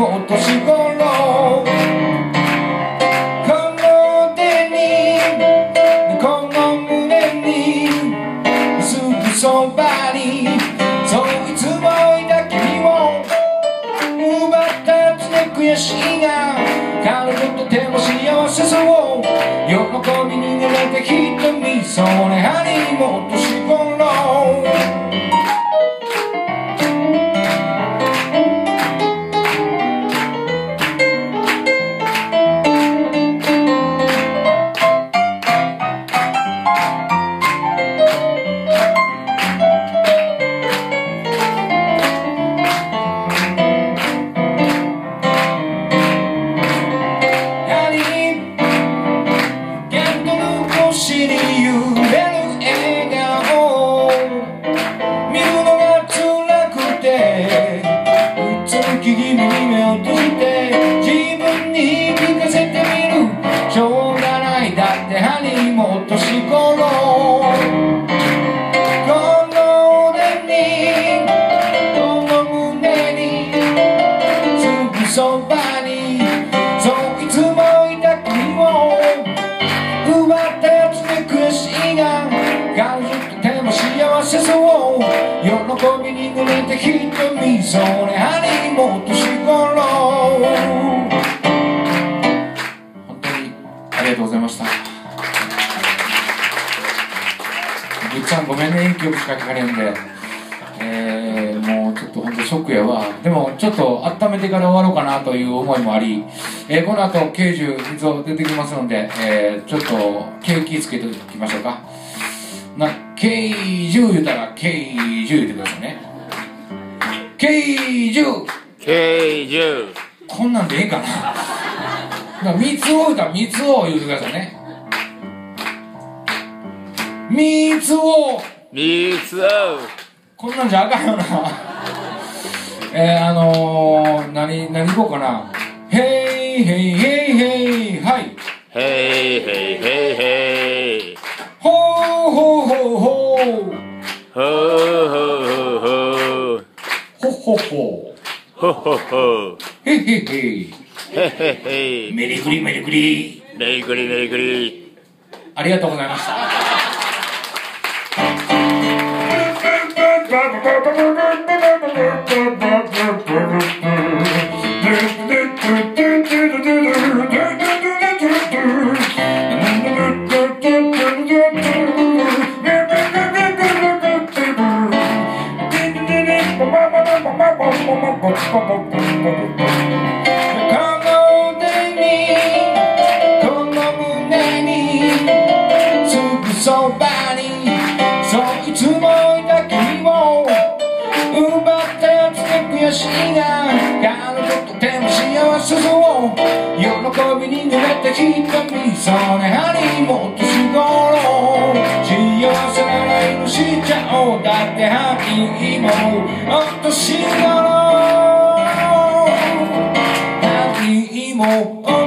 も年頃この手にこの胸にすぐそばにそういつもいた君を奪ったつで悔しいが彼女とても幸せそう。喜びに気味に目を閉じて自分に聞かせてみるしょうがないだってハリーも年頃この腕にこの胸にすぐそばにそういつもいた君を奪ったやつで悔しいが彼女とても幸せそう喜びに濡れた瞳それハリーも年頃ぐっちゃんごめんね一曲しか聴かれんで。えー、もうちょっと本当ショックやわ。でもちょっと温めてから終わろうかなという思いもあり、えーこの後刑事水を出てきますので、えーちょっと景気つけておきましょうか。な刑事言うたら刑事言ってくださいね。刑事刑事こんなんでええかな。な三つを言うたら三つを言うてくださいね三つを三つをこんなんじゃあかんよな。えー、あのー、何、何行こうかな。へいへいへいへい、はい。へいへいへいへいほうほうほうほう。ほうほうほうほうほほほ。ほほほへへへ。へへへめりくりめりくり。めりくりめりくりありがとうございました。このしいが彼女とても幸せそう喜びに濡れた瞳それはりも年頃。幸せなら許しちゃおう。だってハリーもお年頃ハリーも